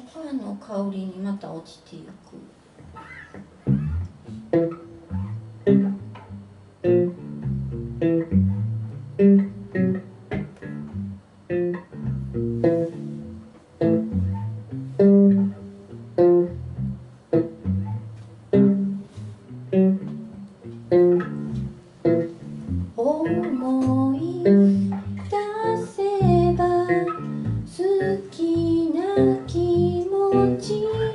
パンの香りにまた落ちていく。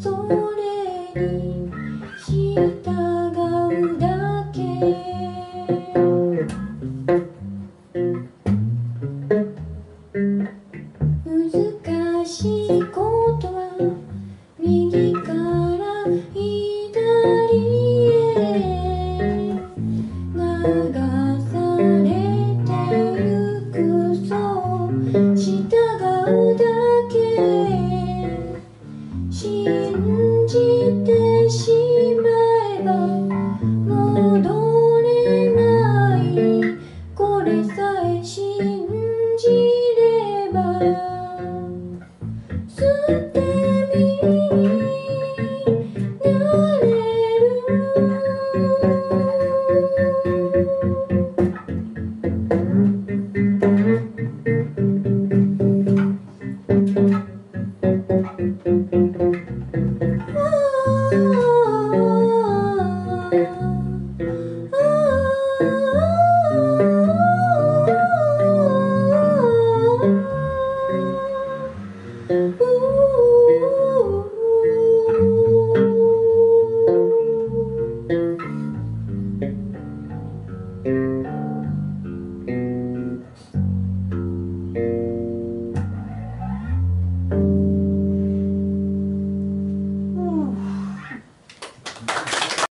それに従うだけ」「難しいことじてしまえば戻れない。これさえ信じれば。